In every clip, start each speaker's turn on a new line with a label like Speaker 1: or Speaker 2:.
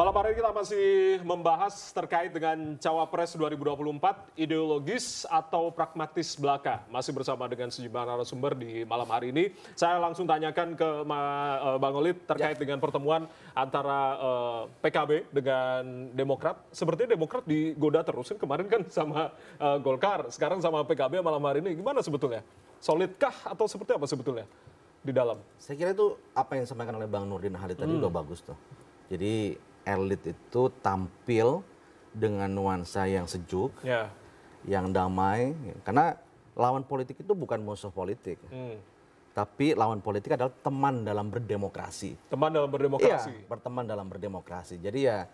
Speaker 1: Malam hari ini kita masih membahas terkait dengan Cawapres 2024, ideologis atau pragmatis belaka. Masih bersama dengan sejumlah narasumber di malam hari ini. Saya langsung tanyakan ke Ma- eh, Bang Olit terkait dengan pertemuan antara eh, PKB dengan Demokrat. Sepertinya Demokrat digoda terus kan kemarin kan sama eh, Golkar, sekarang sama PKB malam hari ini. Gimana sebetulnya? Solidkah atau seperti apa sebetulnya di dalam?
Speaker 2: Saya kira itu apa yang disampaikan oleh Bang Nurdin Halid tadi udah bagus tuh. Jadi elit itu tampil dengan nuansa yang sejuk,
Speaker 1: Ya.
Speaker 2: yang damai. Karena lawan politik itu bukan musuh politik.
Speaker 1: Hmm.
Speaker 2: Tapi lawan politik adalah teman dalam berdemokrasi.
Speaker 1: Teman dalam berdemokrasi.
Speaker 2: Iya, berteman dalam berdemokrasi. Jadi ya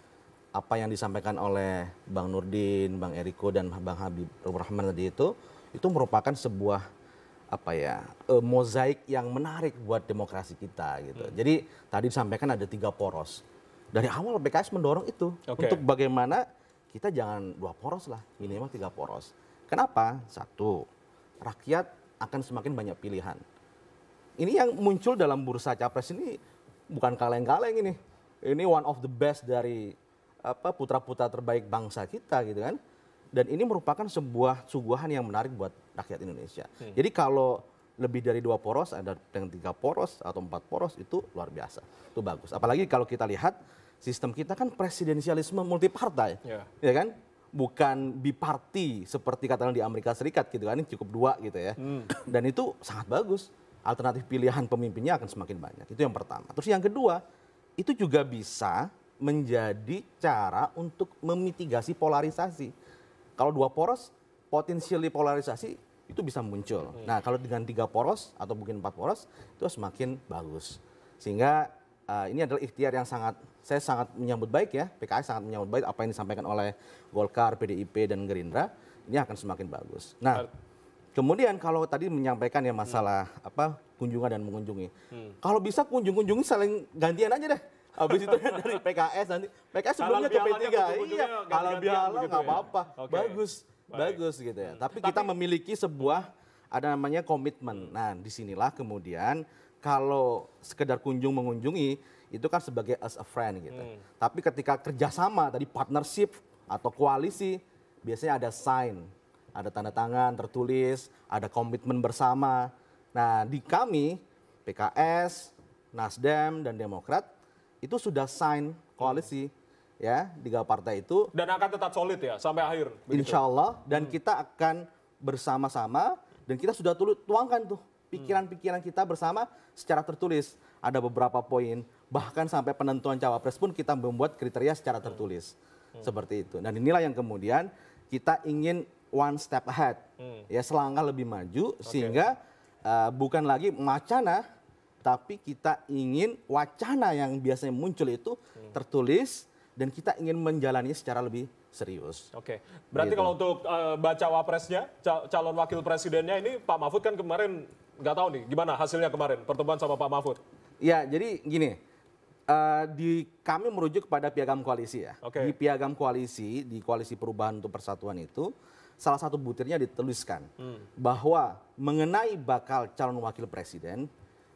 Speaker 2: apa yang disampaikan oleh Bang Nurdin, Bang Eriko dan Bang Habib Rahman tadi itu itu merupakan sebuah apa ya eh, mozaik yang menarik buat demokrasi kita gitu. Jadi tadi disampaikan ada tiga poros. Dari awal PKS mendorong itu
Speaker 1: Oke.
Speaker 2: untuk bagaimana kita jangan dua poros lah, minimal tiga poros. Kenapa? Satu, rakyat akan semakin banyak pilihan ini yang muncul dalam bursa capres ini bukan kaleng-kaleng ini. Ini one of the best dari apa putra-putra terbaik bangsa kita gitu kan. Dan ini merupakan sebuah suguhan yang menarik buat rakyat Indonesia. Jadi kalau lebih dari dua poros, ada dengan tiga poros atau empat poros itu luar biasa, itu bagus. Apalagi kalau kita lihat sistem kita kan presidensialisme multi partai,
Speaker 1: Ya.
Speaker 2: ya kan? Bukan biparti seperti katakan di Amerika Serikat gitu kan, ini cukup dua gitu ya. Dan itu sangat bagus. Alternatif pilihan pemimpinnya akan semakin banyak. Itu yang pertama. Terus yang kedua, itu juga bisa menjadi cara untuk memitigasi polarisasi. Kalau dua poros, potensial polarisasi itu bisa muncul. Nah, kalau dengan tiga poros atau mungkin empat poros, itu semakin bagus. Sehingga uh, ini adalah ikhtiar yang sangat, saya sangat menyambut baik ya, PKS sangat menyambut baik apa yang disampaikan oleh Golkar, PDIP, dan Gerindra, ini akan semakin bagus. Nah, Kemudian kalau tadi menyampaikan ya masalah apa kunjungan dan mengunjungi. Kalau bisa kunjung-kunjungi saling gantian aja deh. Habis itu dari PKS nanti PKS sebelumnya ke
Speaker 1: bialanya
Speaker 2: P3.
Speaker 1: kunjung-kunjungnya
Speaker 2: Iya, kalau biala nggak
Speaker 1: ya?
Speaker 2: apa-apa. Bagus.
Speaker 1: Baik.
Speaker 2: Bagus gitu ya. Tapi kita memiliki sebuah ada namanya komitmen. Nah, di sinilah kemudian kalau sekedar kunjung mengunjungi itu kan sebagai as a friend gitu. Tapi ketika kerjasama tadi partnership atau koalisi biasanya ada sign, ada tanda tangan tertulis, ada komitmen bersama. Nah, di kami PKS, Nasdem dan Demokrat itu sudah sign koalisi ya tiga partai itu
Speaker 1: Dan akan tetap solid ya sampai akhir. begitu?
Speaker 2: Insya Allah dan kita akan bersama-sama dan kita sudah tuangkan tuh pikiran-pikiran kita bersama secara tertulis. Ada beberapa poin bahkan sampai penentuan cawapres pun kita membuat kriteria secara tertulis seperti itu. Dan inilah yang kemudian kita ingin one step ahead ya selangkah lebih maju sehingga uh, bukan lagi wacana tapi kita ingin wacana yang biasanya muncul itu tertulis dan kita ingin menjalani secara lebih serius.
Speaker 1: Oke, berarti
Speaker 2: Gitu.
Speaker 1: kalau untuk eh, baca wapresnya, ca- calon wakil presidennya ini Pak Mahfud kan kemarin nggak tahu nih gimana hasilnya kemarin pertemuan sama Pak Mahfud.
Speaker 2: Ya, jadi gini, eh, di kami merujuk kepada piagam koalisi ya.
Speaker 1: Oke.
Speaker 2: Di piagam koalisi, di koalisi perubahan untuk persatuan itu, salah satu butirnya dituliskan bahwa mengenai bakal calon wakil presiden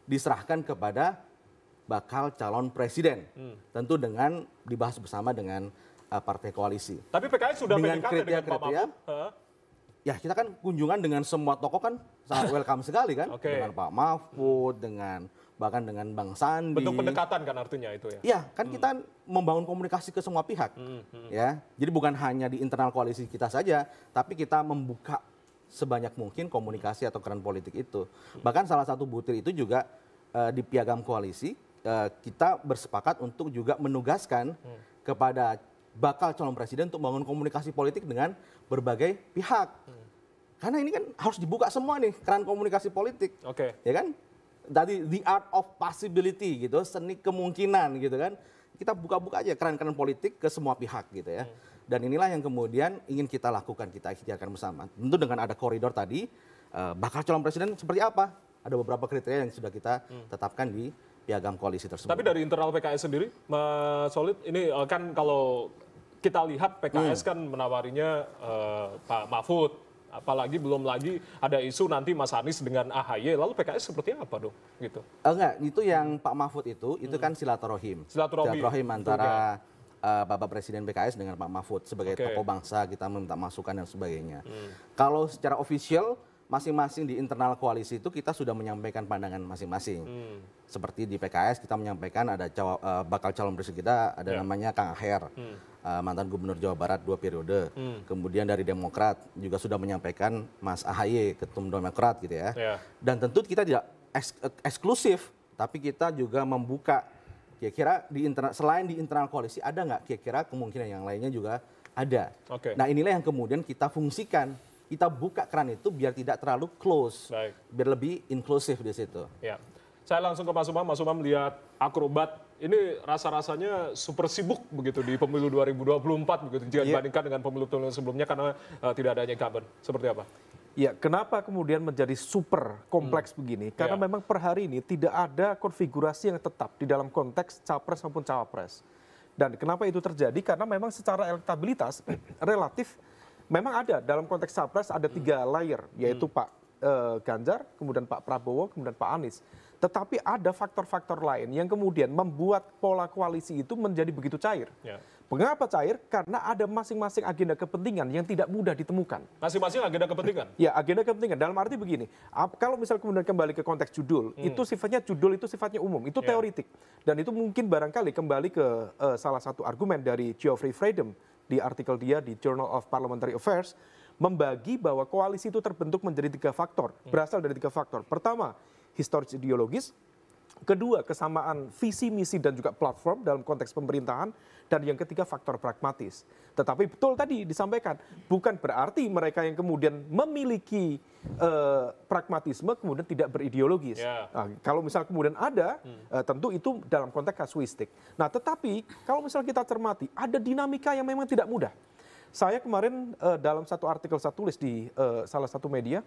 Speaker 2: diserahkan kepada bakal calon presiden, tentu dengan dibahas bersama dengan eh, partai koalisi.
Speaker 1: Tapi PKS sudah
Speaker 2: Dengan
Speaker 1: PDKT dengan Pak
Speaker 2: kriteria-kriteria,
Speaker 1: Mahfud. Hah?
Speaker 2: Ya kita kan kunjungan dengan semua tokoh kan sangat welcome sekali kan,
Speaker 1: Oke.
Speaker 2: dengan Pak Mahfud, dengan bahkan dengan Bang Sandi.
Speaker 1: Bentuk pendekatan kan artinya itu ya.
Speaker 2: Iya, kan kita membangun komunikasi ke semua pihak. Ya. Jadi bukan hanya di internal koalisi kita saja, tapi kita membuka sebanyak mungkin komunikasi atau keran politik itu. Bahkan salah satu butir itu juga eh, di piagam koalisi kita bersepakat untuk juga menugaskan kepada bakal calon presiden untuk membangun komunikasi politik dengan berbagai pihak. Karena ini kan harus dibuka semua nih keran komunikasi politik.
Speaker 1: Oke.
Speaker 2: ya kan? Tadi the art of possibility gitu seni kemungkinan gitu kan. Kita buka-buka aja keran-keran politik ke semua pihak gitu ya. Dan inilah yang kemudian ingin kita lakukan kita ikhtiarkan bersama. Tentu dengan ada koridor tadi eh, bakal calon presiden seperti apa? Ada beberapa kriteria yang sudah kita tetapkan di piagam koalisi tersebut
Speaker 1: Tapi dari internal PKS sendiri, Mas Solid, ini eh, kan kalau kita lihat PKS kan menawarinya eh, Pak Mahfud, apalagi belum lagi ada isu nanti Mas Anies dengan AHY, lalu PKS seperti apa dong? Gitu.
Speaker 2: Eh, enggak, itu yang Pak Mahfud itu, itu kan silaturahim.
Speaker 1: Silaturahim.
Speaker 2: antara uh, Bapak Presiden PKS dengan Pak Mahfud sebagai
Speaker 1: Oke.
Speaker 2: tokoh bangsa kita meminta masukan dan sebagainya. Kalau secara official masing-masing di internal koalisi itu kita sudah menyampaikan pandangan masing-masing. Seperti di PKS kita menyampaikan ada cawa- uh, bakal calon presiden kita ada
Speaker 1: Ya.
Speaker 2: namanya Kang Aher, uh, mantan gubernur Jawa Barat dua periode. Kemudian dari Demokrat juga sudah menyampaikan Mas AHY ketum Demokrat gitu ya.
Speaker 1: Ya.
Speaker 2: Dan tentu kita tidak eks- eksklusif, tapi kita juga membuka kira-kira di internal selain di internal koalisi ada nggak kira-kira kemungkinan yang lainnya juga ada.
Speaker 1: Oke.
Speaker 2: Nah inilah yang kemudian kita fungsikan, kita buka keran itu biar tidak terlalu close,
Speaker 1: Baik.
Speaker 2: biar lebih inklusif di situ.
Speaker 1: Ya. Saya langsung ke Mas Umam. Mas Umam melihat akrobat ini rasa-rasanya super sibuk begitu di pemilu 2024 begitu jika dibandingkan dengan pemilu-pemilu sebelumnya karena eh, tidak adanya incumbent. Seperti apa?
Speaker 3: Ya, kenapa kemudian menjadi super kompleks begini? Karena
Speaker 1: Ya.
Speaker 3: memang per hari ini tidak ada konfigurasi yang tetap di dalam konteks capres maupun cawapres. Dan kenapa itu terjadi? Karena memang secara elektabilitas relatif memang ada dalam konteks capres ada tiga layer, yaitu Pak eh, Ganjar, kemudian Pak Prabowo, kemudian Pak Anies. Tetapi ada faktor-faktor lain yang kemudian membuat pola koalisi itu menjadi begitu cair.
Speaker 1: Ya.
Speaker 3: Mengapa cair? Karena ada masing-masing agenda kepentingan yang tidak mudah ditemukan.
Speaker 1: Masing-masing agenda kepentingan.
Speaker 3: Ya, agenda kepentingan. Dalam arti begini, kalau misal kemudian kembali ke konteks judul, itu sifatnya judul itu sifatnya umum, itu
Speaker 1: Ya.
Speaker 3: teoritik. Dan itu mungkin barangkali kembali ke eh, salah satu argumen dari Geoffrey Freedom di artikel dia di Journal of Parliamentary Affairs, membagi bahwa koalisi itu terbentuk menjadi tiga faktor, berasal dari tiga faktor. Pertama, historis ideologis, Kedua, kesamaan visi, misi, dan juga platform dalam konteks pemerintahan. Dan yang ketiga, faktor pragmatis. Tetapi betul tadi disampaikan, bukan berarti mereka yang kemudian memiliki eh, pragmatisme kemudian tidak berideologis.
Speaker 1: Ya.
Speaker 3: Nah, kalau misal kemudian ada, eh, tentu itu dalam konteks kasuistik. Nah, tetapi kalau misal kita cermati, ada dinamika yang memang tidak mudah. Saya kemarin eh, dalam satu artikel saya tulis di eh, salah satu media,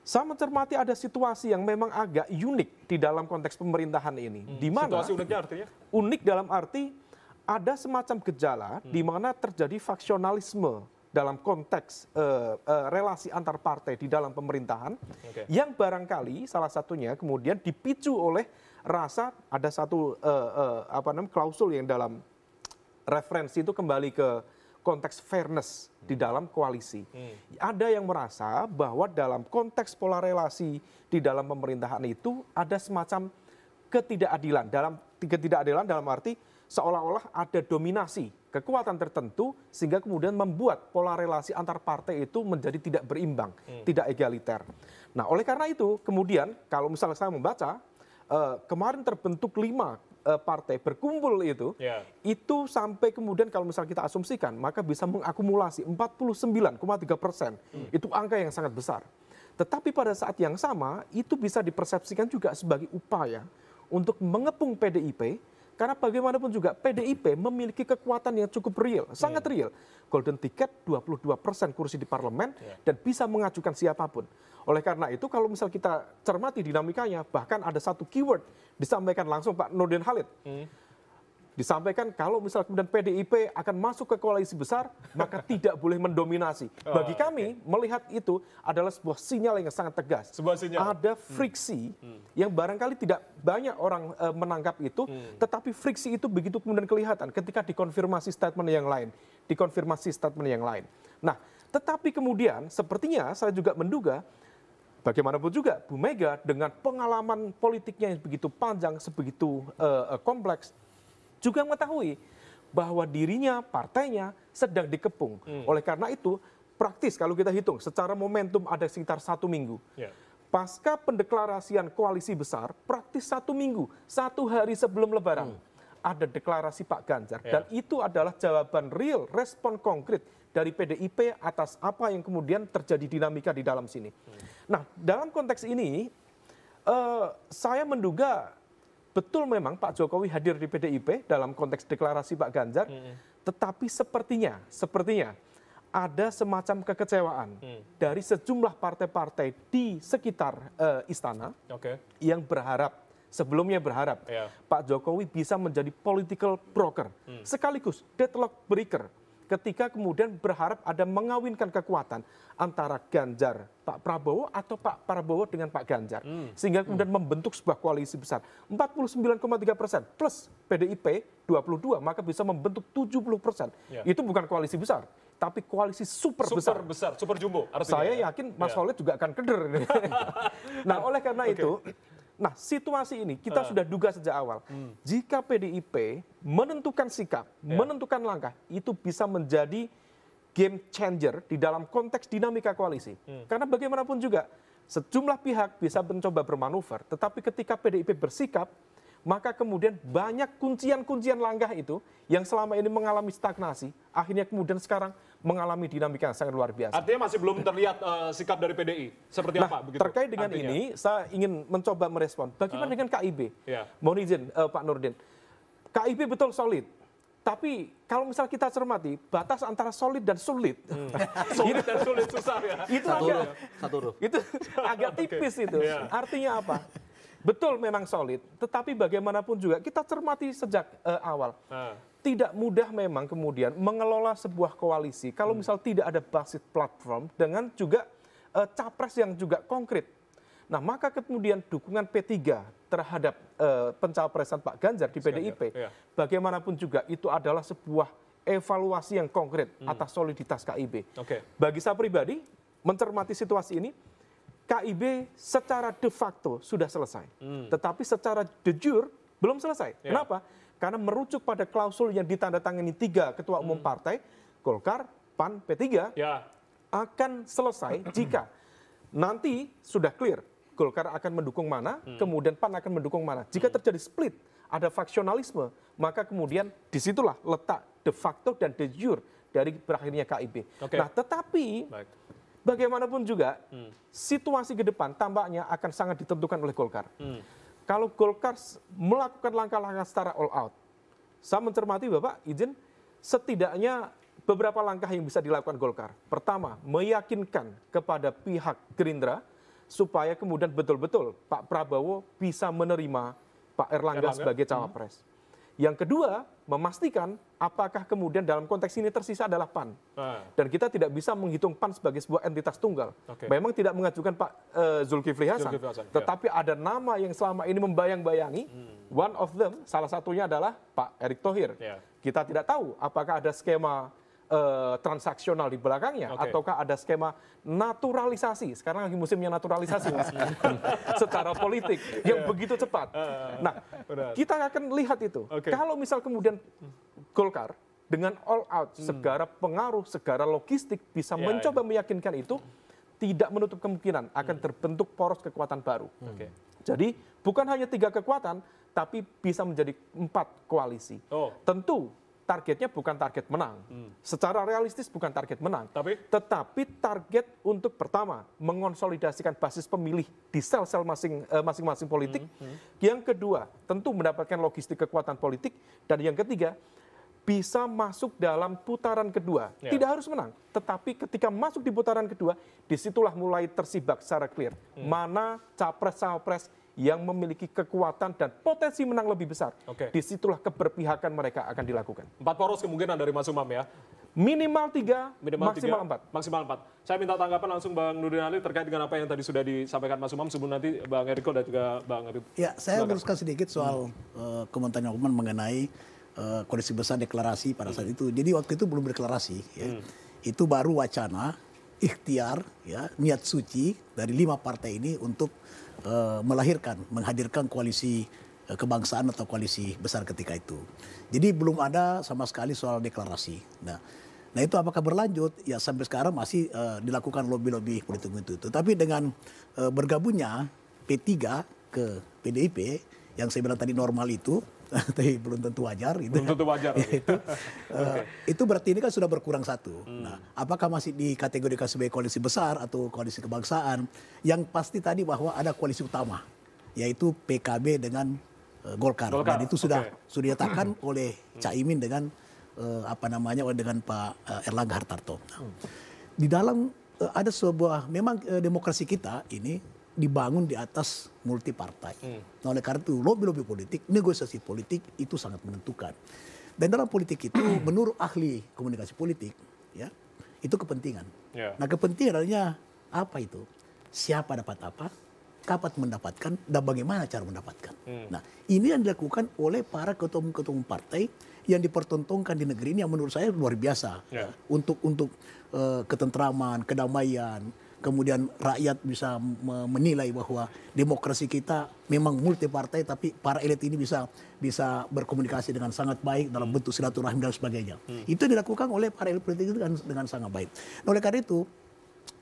Speaker 3: saya mencermati ada situasi yang memang agak unik di dalam konteks pemerintahan ini. Di mana
Speaker 1: Situasi uniknya artinya?
Speaker 3: unik dalam arti ada semacam gejala di mana terjadi faksionalisme dalam konteks eh, eh, relasi antar partai di dalam pemerintahan
Speaker 1: Oke.
Speaker 3: yang barangkali salah satunya kemudian dipicu oleh rasa ada satu eh, eh, apa namanya klausul yang dalam referensi itu kembali ke konteks fairness di dalam koalisi. Ada yang merasa bahwa dalam konteks pola relasi di dalam pemerintahan itu ada semacam ketidakadilan. Dalam ketidakadilan dalam arti seolah-olah ada dominasi kekuatan tertentu sehingga kemudian membuat pola relasi antar partai itu menjadi tidak berimbang, tidak egaliter. Nah, oleh karena itu kemudian kalau misalnya saya membaca eh, kemarin terbentuk lima eh, partai berkumpul itu,
Speaker 1: Ya.
Speaker 3: itu sampai kemudian kalau misal kita asumsikan maka bisa mengakumulasi 49,3 persen. Itu angka yang sangat besar. Tetapi pada saat yang sama itu bisa dipersepsikan juga sebagai upaya untuk mengepung PDIP karena bagaimanapun juga PDIP memiliki kekuatan yang cukup real, sangat real. Golden ticket 22 persen kursi di parlemen dan bisa mengajukan siapa pun. Oleh karena itu kalau misal kita cermati dinamikanya, bahkan ada satu keyword disampaikan langsung Pak Nurdin Halid. Disampaikan kalau misal kemudian PDIP akan masuk ke koalisi besar, maka tidak boleh mendominasi. Bagi kami, melihat itu adalah sebuah sinyal yang sangat tegas.
Speaker 1: Sebuah sinyal.
Speaker 3: Ada friksi yang barangkali tidak banyak orang eh, menangkap itu, tetapi friksi itu begitu kemudian kelihatan ketika dikonfirmasi statement yang lain, dikonfirmasi statement yang lain. Nah, tetapi kemudian sepertinya saya juga menduga Bagaimanapun juga Bu Mega dengan pengalaman politiknya yang begitu panjang, sebegitu eh, kompleks, juga mengetahui bahwa dirinya, partainya sedang dikepung. Oleh karena itu, praktis kalau kita hitung, secara momentum ada sekitar satu minggu.
Speaker 1: Ya.
Speaker 3: Pasca pendeklarasian koalisi besar, praktis satu minggu, satu hari sebelum Lebaran, ada deklarasi Pak Ganjar,
Speaker 1: Ya.
Speaker 3: dan itu adalah jawaban real, respon konkret dari PDIP atas apa yang kemudian terjadi dinamika di dalam sini. Nah, dalam konteks ini, eh, saya menduga betul memang Pak Jokowi hadir di PDIP dalam konteks deklarasi Pak Ganjar, tetapi sepertinya, sepertinya ada semacam kekecewaan dari sejumlah partai-partai di sekitar eh, istana
Speaker 1: Oke.
Speaker 3: yang berharap sebelumnya berharap
Speaker 1: Ya.
Speaker 3: Pak Jokowi bisa menjadi political broker sekaligus deadlock breaker ketika kemudian berharap ada mengawinkan kekuatan antara Ganjar Pak Prabowo atau Pak Prabowo dengan Pak Ganjar. Sehingga kemudian membentuk sebuah koalisi besar. 49,3 persen plus PDIP 22, maka bisa membentuk 70 persen.
Speaker 1: Ya.
Speaker 3: Itu bukan koalisi besar, tapi koalisi super, besar.
Speaker 1: Super besar, super jumbo. artinya
Speaker 3: Saya
Speaker 1: ya.
Speaker 3: yakin Mas. Solid juga akan keder. ini. nah, oleh karena itu, nah situasi ini kita
Speaker 1: Ah.
Speaker 3: sudah duga sejak awal.
Speaker 1: Hmm.
Speaker 3: Jika PDIP menentukan sikap,
Speaker 1: Ya.
Speaker 3: menentukan langkah, itu bisa menjadi game changer di dalam konteks dinamika koalisi.
Speaker 1: Hmm.
Speaker 3: Karena bagaimanapun juga sejumlah pihak bisa mencoba bermanuver, tetapi ketika PDIP bersikap, maka kemudian banyak kuncian-kuncian langkah itu yang selama ini mengalami stagnasi, akhirnya kemudian sekarang mengalami dinamika yang sangat luar biasa.
Speaker 1: Artinya masih belum terlihat eh, sikap dari PDI. Seperti
Speaker 3: Nah,
Speaker 1: apa begitu?
Speaker 3: terkait dengan
Speaker 1: artinya?
Speaker 3: ini, saya ingin mencoba merespon. Bagaimana dengan KIB?
Speaker 1: Ya.
Speaker 3: Mohon izin, eh, Pak Nurdin. KIB betul solid. Tapi kalau misal kita cermati, batas antara solid dan sulit,
Speaker 1: Sulit dan sulit susah ya.
Speaker 3: itu
Speaker 2: Satu
Speaker 3: agak,
Speaker 2: satu
Speaker 3: itu agak tipis itu.
Speaker 1: Iya.
Speaker 3: Artinya apa? Betul memang solid, tetapi bagaimanapun juga kita cermati sejak eh, awal.
Speaker 1: Nah,
Speaker 3: Tidak mudah memang kemudian mengelola sebuah koalisi kalau misal tidak ada basis platform dengan juga eh, capres yang juga konkret. Nah, maka kemudian dukungan P3 terhadap eh, pencapresan Pak Ganjar di PDIP,
Speaker 1: iya.
Speaker 3: bagaimanapun juga itu adalah sebuah evaluasi yang konkret atas soliditas KIB.
Speaker 1: Oke.
Speaker 3: Bagi saya pribadi, mencermati situasi ini, KIB secara de facto sudah selesai. Tetapi secara de jure belum selesai.
Speaker 1: Ya.
Speaker 3: Kenapa? Karena merujuk pada klausul yang ditandatangani tiga ketua umum partai, Golkar, PAN, P3,
Speaker 1: Ya.
Speaker 3: akan selesai jika nanti sudah clear Golkar akan mendukung mana, kemudian PAN akan mendukung mana. Jika terjadi split, ada faksionalisme, maka kemudian di situlah letak de facto dan de jure dari berakhirnya KIB.
Speaker 1: Oke.
Speaker 3: Nah, tetapi
Speaker 1: Baik.
Speaker 3: bagaimanapun juga situasi ke depan tampaknya akan sangat ditentukan oleh Golkar. Kalau Golkar melakukan langkah-langkah secara all out, saya mencermati Bapak izin setidaknya beberapa langkah yang bisa dilakukan Golkar. Pertama, meyakinkan kepada pihak Gerindra supaya kemudian betul-betul Pak Prabowo bisa menerima Pak Erlangga
Speaker 1: Erlangga.
Speaker 3: sebagai cawapres. Yang kedua, memastikan apakah kemudian dalam konteks ini tersisa adalah PAN.
Speaker 1: Nah,
Speaker 3: Dan kita tidak bisa menghitung PAN sebagai sebuah entitas tunggal.
Speaker 1: Oke.
Speaker 3: Memang tidak mengajukan Pak eh, Zulkifli Hasan,
Speaker 1: Zulkifli Hasan, ya.
Speaker 3: tetapi ada nama yang selama ini membayang-bayangi. One of them, salah satunya adalah Pak Erick Thohir.
Speaker 1: Ya.
Speaker 3: Kita tidak tahu apakah ada skema eh, transaksional di belakangnya,
Speaker 1: Oke.
Speaker 3: ataukah ada skema naturalisasi. Sekarang lagi musimnya naturalisasi, Mas. secara politik yang begitu cepat. Nah,
Speaker 1: benar.
Speaker 3: kita akan lihat itu.
Speaker 1: Oke.
Speaker 3: Kalau misal kemudian Golkar dengan all out segala pengaruh, segala logistik bisa
Speaker 1: Ya,
Speaker 3: mencoba meyakinkan itu, tidak menutup kemungkinan akan terbentuk poros kekuatan baru.
Speaker 1: Oke.
Speaker 3: Jadi bukan hanya tiga kekuatan, tapi bisa menjadi empat koalisi.
Speaker 1: Oh.
Speaker 3: Tentu targetnya bukan target menang. Secara realistis bukan target menang.
Speaker 1: Tapi?
Speaker 3: Tetapi target untuk pertama mengonsolidasikan basis pemilih di sel-sel eh, masing-masing politik. Yang kedua, tentu mendapatkan logistik kekuatan politik. Dan yang ketiga, bisa masuk dalam putaran kedua.
Speaker 1: Ya.
Speaker 3: Tidak harus menang, tetapi ketika masuk di putaran kedua, di situlah mulai tersibak secara clear.
Speaker 1: Hmm.
Speaker 3: Mana capres-cawapres yang memiliki kekuatan dan potensi menang lebih besar.
Speaker 1: Oke.
Speaker 3: Di situlah keberpihakan mereka akan dilakukan.
Speaker 1: Empat poros kemungkinan dari Mas Umam ya.
Speaker 3: Minimal tiga,
Speaker 1: Minimal
Speaker 3: maksimal
Speaker 1: tiga,
Speaker 3: empat.
Speaker 1: Maksimal empat. Saya minta tanggapan langsung Bang Nurdin Ali terkait dengan apa yang tadi sudah disampaikan Mas Umam sebelum nanti Bang Eriko dan juga Bang Habib.
Speaker 4: Ya, saya luruskan sedikit soal eh, komentar Nyoman mengenai eh, koalisi besar deklarasi pada saat itu. Jadi waktu itu belum deklarasi. Ya. Itu baru wacana, ikhtiar, ya, niat suci dari lima partai ini untuk eh, melahirkan, menghadirkan koalisi eh, kebangsaan atau koalisi besar ketika itu. Jadi belum ada sama sekali soal deklarasi. Nah, Nah itu apakah berlanjut? Ya sampai sekarang masih eh, dilakukan lobby-lobby politik itu. Tetapi dengan eh, bergabungnya P3 ke PDIP yang saya bilang tadi normal itu, tapi belum tentu wajar. Gitu.
Speaker 1: Belum tentu wajar.
Speaker 4: Ya, itu, eh, itu berarti ini kan sudah berkurang satu. Nah, apakah masih dikategorikan sebagai koalisi besar atau koalisi kebangsaan? Yang pasti tadi bahwa ada koalisi utama, yaitu PKB dengan eh, Golkar.
Speaker 1: Golkar,
Speaker 4: Dan itu sudah
Speaker 1: oke.
Speaker 4: sudah dinyatakan oleh Caimin dengan eh, apa namanya dengan Pak eh, Erlangga Hartarto. Nah, Di dalam eh, ada sebuah memang eh, demokrasi kita ini dibangun di atas multi partai. Nah, oleh karena itu lobby-lobby politik, negosiasi politik itu sangat menentukan. Dan dalam politik itu, menurut ahli komunikasi politik, ya itu kepentingan.
Speaker 1: Ya.
Speaker 4: Nah kepentingannya apa itu? Siapa dapat apa? Kapan mendapatkan dan bagaimana cara mendapatkan. Nah ini yang dilakukan oleh para ketua umum partai yang dipertontonkan di negeri ini yang menurut saya luar biasa
Speaker 1: Ya.
Speaker 4: untuk untuk eh, ketentraman, kedamaian, kemudian rakyat bisa me- menilai bahwa demokrasi kita memang multi partai tapi para elit ini bisa bisa berkomunikasi dengan sangat baik dalam bentuk silaturahmi dan sebagainya. Itu dilakukan oleh para elit politik itu dengan dengan sangat baik. Nah, oleh karena itu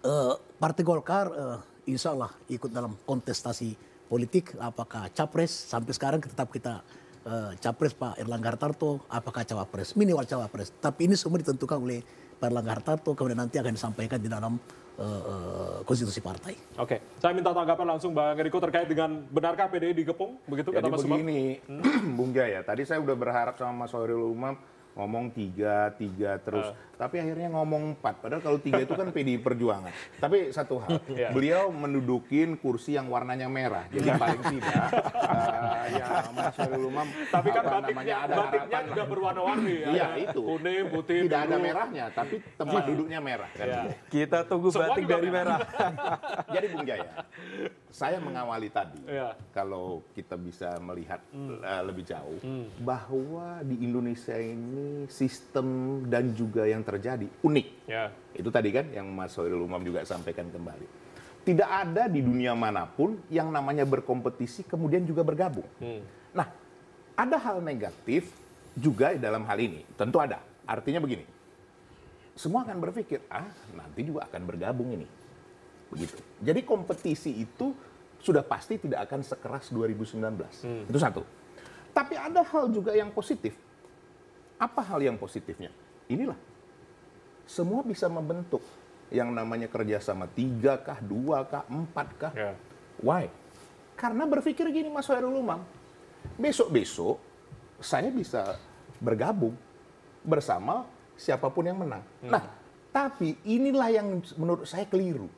Speaker 4: eh, Partai Golkar eh, insya Allah ikut dalam kontestasi politik apakah capres sampai sekarang tetap kita eh, capres Pak Erlangga Hartarto apakah cawapres minimal cawapres tapi ini semua ditentukan oleh Pak Erlangga Hartarto kemudian nanti akan disampaikan di dalam eh, konstitusi partai.
Speaker 1: Oke, saya minta tanggapan langsung Bang Eriko terkait dengan benarkah PDI digepung begitu
Speaker 5: Jadi
Speaker 1: kata Mas
Speaker 5: begini, Bung Jaya, tadi saya udah berharap sama Mas Hoirul Umam ngomong tiga, tiga terus. Tapi akhirnya ngomong empat. Padahal kalau tiga itu kan PDI Perjuangan. Tapi satu hal,
Speaker 1: Iya.
Speaker 5: beliau mendudukin kursi yang warnanya merah. Jadi paling tidak, eh, ya Mas Umam,
Speaker 1: Tapi kan batiknya,
Speaker 5: namanya, ada
Speaker 1: batiknya juga berwarna-warni.
Speaker 5: Iya,
Speaker 1: Ada
Speaker 5: itu.
Speaker 1: Kuning, putih,
Speaker 5: Tidak ada merahnya, tapi tempat duduknya merah. Kan?
Speaker 1: Iya.
Speaker 3: Kita tunggu
Speaker 1: Semua
Speaker 3: batik dari
Speaker 1: merah.
Speaker 3: merah.
Speaker 5: Jadi Bung Jaya, saya mengawali tadi,
Speaker 1: Iya.
Speaker 5: kalau kita bisa melihat
Speaker 1: Hmm.
Speaker 5: uh, lebih jauh, bahwa di Indonesia ini sistem dan juga yang terjadi unik.
Speaker 1: Ya,
Speaker 5: Itu tadi kan yang Mas Hoirul Umam juga sampaikan kembali. Tidak ada di dunia mana pun yang namanya berkompetisi kemudian juga bergabung.
Speaker 1: Hmm.
Speaker 5: Nah, ada hal negatif juga dalam hal ini. Tentu ada. Artinya begini, semua akan berpikir, ah nanti juga akan bergabung ini. Begitu. Jadi kompetisi itu sudah pasti tidak akan sekeras 2019. Itu satu. Tapi ada hal juga yang positif. Apa hal yang positifnya? Inilah. Semua bisa membentuk yang namanya kerjasama tiga kah, dua kah, empat kah.
Speaker 1: ya.
Speaker 5: Why? Karena berpikir gini Mas Hoirul Umam, besok-besok saya bisa bergabung bersama siapa pun yang menang. Nah, tapi inilah yang menurut saya keliru.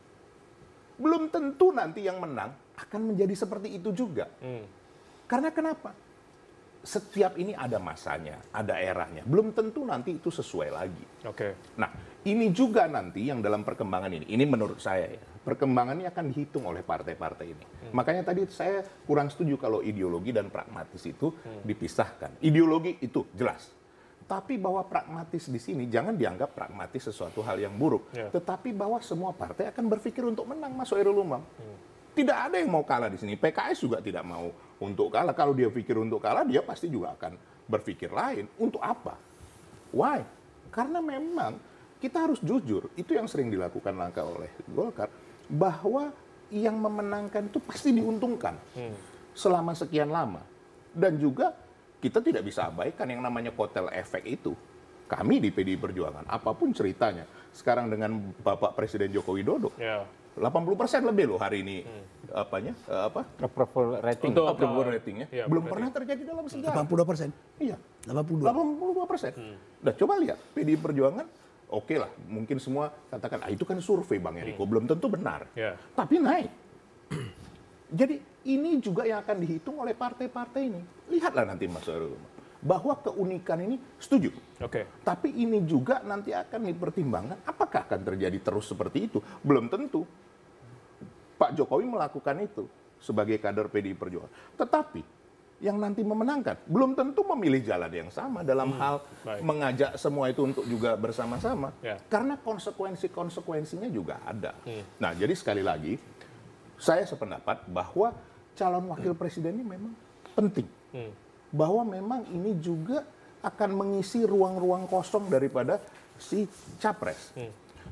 Speaker 5: Belum tentu nanti yang menang akan menjadi seperti itu juga. Karena kenapa? Setiap ini ada masanya, ada eranya. Belum tentu nanti itu sesuai lagi.
Speaker 1: Oke.
Speaker 5: Nah, ini juga nanti yang dalam perkembangan ini, ini menurut saya ya, perkembangan ini akan dihitung oleh partai-partai ini. Makanya tadi saya kurang setuju kalau ideologi dan pragmatis itu dipisahkan. Ideologi itu jelas. Tapi bahwa pragmatis di sini jangan dianggap pragmatis sesuatu hal yang buruk.
Speaker 1: Ya.
Speaker 5: Tetapi bahwa semua partai akan berpikir untuk menang, Mas Hoirul Umam. Tidak ada yang mau kalah di sini. PKS juga tidak mau untuk kalah. Kalau dia pikir untuk kalah, dia pasti juga akan berpikir lain. Untuk apa? Why? Karena memang kita harus jujur. Itu yang sering dilakukan langkah oleh Golkar. Bahwa yang memenangkan itu pasti diuntungkan. Selama sekian lama. Dan juga kita tidak bisa abaikan yang namanya kotel efek itu. Kami di PDI Perjuangan, apa pun ceritanya. Sekarang dengan Bapak Presiden Joko Widodo,
Speaker 1: Ya.
Speaker 5: 80% lebih loh hari ini. Apanya? Eh, apa?
Speaker 2: Approval rating.
Speaker 1: Untuk
Speaker 5: approval ratingnya.
Speaker 1: Iya,
Speaker 5: belum
Speaker 1: approval
Speaker 5: pernah terjadi dalam sejarah.
Speaker 4: 82 persen.
Speaker 5: iya.
Speaker 4: 82.
Speaker 5: 82 persen. Nah coba lihat PDI Perjuangan oke lah mungkin semua katakan ah itu kan survei Bang Eriko belum tentu benar.
Speaker 1: Ya.
Speaker 5: tapi naik. Jadi ini juga yang akan dihitung oleh partai-partai ini. Lihatlah nanti Mas Arul bahwa keunikan ini setuju.
Speaker 1: Oke.
Speaker 5: tapi ini juga nanti akan dipertimbangkan apakah akan terjadi terus seperti itu. Belum tentu. Pak Jokowi melakukan itu sebagai kader PDI Perjuangan. Tetapi yang nanti memenangkan belum tentu memilih jalan yang sama dalam hal
Speaker 1: baik.
Speaker 5: mengajak semua itu untuk juga bersama-sama.
Speaker 1: Ya.
Speaker 5: Karena konsekuensi-konsekuensinya juga ada. Nah, jadi sekali lagi saya sependapat bahwa calon wakil presiden ini memang penting. Bahwa memang ini juga akan mengisi ruang-ruang kosong daripada si capres.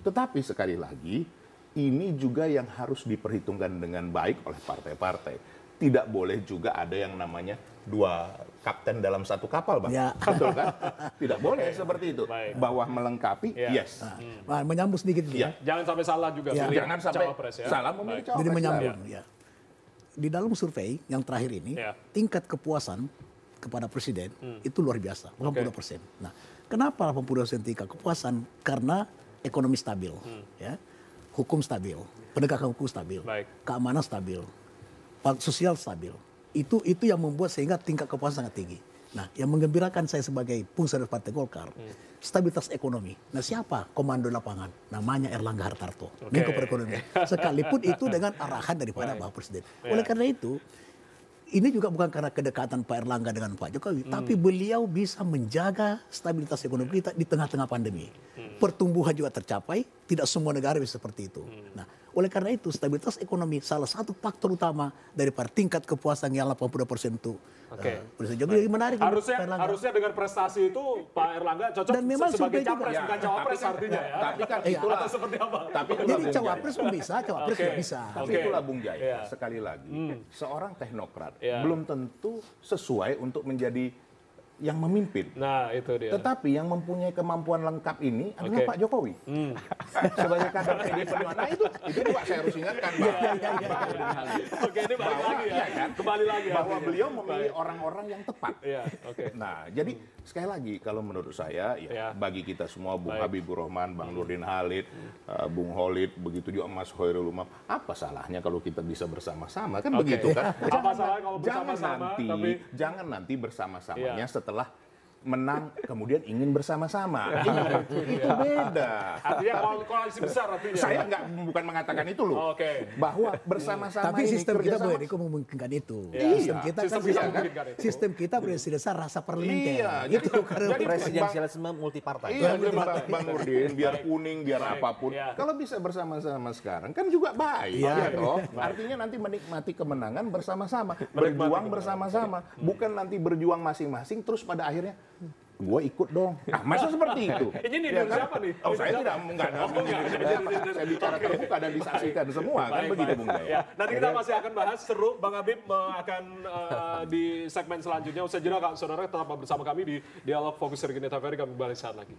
Speaker 5: Tetapi sekali lagi, ini juga yang harus diperhitungkan dengan baik oleh partai-partai. Tidak boleh juga ada yang namanya dua kapten dalam satu kapal, Bang.
Speaker 4: Ya.
Speaker 5: Betul kan? Tidak boleh seperti itu.
Speaker 1: Baik.
Speaker 5: Bahwa melengkapi,
Speaker 1: Ya.
Speaker 5: yes.
Speaker 4: Nah, menyambung sedikit ini.
Speaker 5: Iya.
Speaker 1: Jangan sampai salah juga
Speaker 4: Ya.
Speaker 5: Jangan sampai
Speaker 1: cawapres ya.
Speaker 5: salah memilih
Speaker 1: Baik.
Speaker 5: cawapres.
Speaker 4: Jadi
Speaker 5: ya.
Speaker 4: menyambung. Ya. Di dalam survei yang terakhir ini,
Speaker 1: Ya.
Speaker 4: tingkat kepuasan kepada presiden itu luar biasa, 80 persen. Nah, kenapa 80 persen tingkat kepuasan? Karena ekonomi stabil, ya, hukum stabil, penegakan hukum stabil,
Speaker 1: Baik.
Speaker 4: keamanan stabil, sosial stabil. Itu itu yang membuat sehingga tingkat kepuasan sangat tinggi. Nah, yang menggembirakan saya sebagai fungsionaris Partai Golkar, stabilitas ekonomi. Nah, siapa komando lapangan? Namanya Erlangga Hartarto, Menko Perekonomian. Sekalipun itu dengan arahan daripada Bapak Presiden. Oleh karena itu, ini juga bukan karena kedekatan Pak Erlangga dengan Pak Jokowi, tapi beliau bisa menjaga stabilitas ekonomi kita di tengah-tengah pandemi. Pertumbuhan juga tercapai, tidak semua negara bisa seperti itu. Nah, oleh karena itu stabilitas ekonomi salah satu faktor utama daripada tingkat kepuasan yang 82% itu.
Speaker 1: Oke.
Speaker 4: Presiden Jokowi Jadi menarik ini,
Speaker 1: Harusnya harusnya dengan prestasi itu Pak Erlangga cocok
Speaker 4: Dan memang
Speaker 1: sebagai
Speaker 4: survei juga.
Speaker 1: capres
Speaker 5: Ya,
Speaker 1: bukan cawapres
Speaker 5: tapi kan-
Speaker 1: artinya ya.
Speaker 5: Tapi kan
Speaker 4: Iya.
Speaker 5: itulah
Speaker 1: Atau seperti apa?
Speaker 5: Tapi itulah
Speaker 4: Jadi
Speaker 5: Bung
Speaker 4: cawapres pun bisa, cawapres juga bisa.
Speaker 5: Tapi
Speaker 1: Oke.
Speaker 5: itulah Bung Jaya.
Speaker 1: Iya.
Speaker 5: Sekali lagi, seorang teknokrat
Speaker 1: Iya.
Speaker 5: belum tentu sesuai untuk menjadi yang memimpin.
Speaker 1: Nah, itu dia.
Speaker 5: Tetapi yang mempunyai kemampuan lengkap ini adalah
Speaker 1: Oke.
Speaker 5: Pak Jokowi. Sebagai kader PDI Perjuangan. Nah itu, itu juga saya harus ingatkan
Speaker 1: Iya,
Speaker 5: Pak.
Speaker 1: Oke, ini balik
Speaker 5: Bahwa-
Speaker 1: lagi ya.
Speaker 5: iya kan?
Speaker 1: Kembali lagi
Speaker 5: Bahwa
Speaker 1: artinya.
Speaker 5: beliau memilih orang-orang yang tepat.
Speaker 1: Iya, oke.
Speaker 5: Nah, jadi sekali lagi kalau menurut saya ya
Speaker 1: Ya.
Speaker 5: bagi kita semua Bung
Speaker 1: Baik.
Speaker 5: Habibur Rahman, Bang Nurdin Halid, uh, Bung Holid, begitu juga Mas Hoirul Umam, apa salahnya kalau kita bisa bersama-sama kan
Speaker 1: Oke.
Speaker 5: begitu kan?
Speaker 1: Apa salahnya kalau
Speaker 5: jangan
Speaker 1: bersama-sama,
Speaker 5: nanti,
Speaker 1: tapi-
Speaker 5: jangan nanti bersama-samanya
Speaker 1: Iya.
Speaker 5: setelah menang kemudian ingin bersama-sama. itu, itu beda.
Speaker 1: Artinya koal- koalisi besar artinya.
Speaker 5: Saya nggak bukan mengatakan itu loh.
Speaker 1: Oke.
Speaker 5: Bahwa bersama-sama
Speaker 4: Tapi
Speaker 5: ini
Speaker 4: sistem kita boleh Riko memungkinkan itu.
Speaker 1: Iya.
Speaker 4: Sistem kita
Speaker 1: Sistem
Speaker 4: kan
Speaker 1: kita
Speaker 4: sistem,
Speaker 1: memungkinkan itu.
Speaker 4: sistem kita berdasar rasa parlementer.
Speaker 5: Iya,
Speaker 4: gitu.
Speaker 5: jadi-
Speaker 4: Karena
Speaker 5: jadi-
Speaker 2: Presidensialisme multipartai.
Speaker 5: Iya, jadi Bang, Bang Nurdin, biar kuning, biar
Speaker 1: Baik.
Speaker 5: apa pun.
Speaker 1: Iya.
Speaker 5: Kalau bisa bersama-sama sekarang, kan juga baik.
Speaker 4: Iya.
Speaker 5: ya toh? Artinya nanti menikmati kemenangan bersama-sama. Berjuang bersama-sama. Bukan nanti berjuang masing-masing, terus pada akhirnya, gue ikut dong. Ah, masa seperti itu?
Speaker 1: Ini
Speaker 5: Ya
Speaker 1: dari siapa nih?
Speaker 5: Oh, saya tidak, enggak,
Speaker 1: Oh, enggak.
Speaker 5: saya bicara terbuka dan disaksikan semua, kan begitu. Bung.
Speaker 1: Ya, nanti kita masih akan bahas seru. Bang Habib eh, akan eh, di segmen selanjutnya. Usai jeda, Kak, saudara tetap bersama kami di Dialog Fokus Regina TVRI. Kami kembali saat lagi.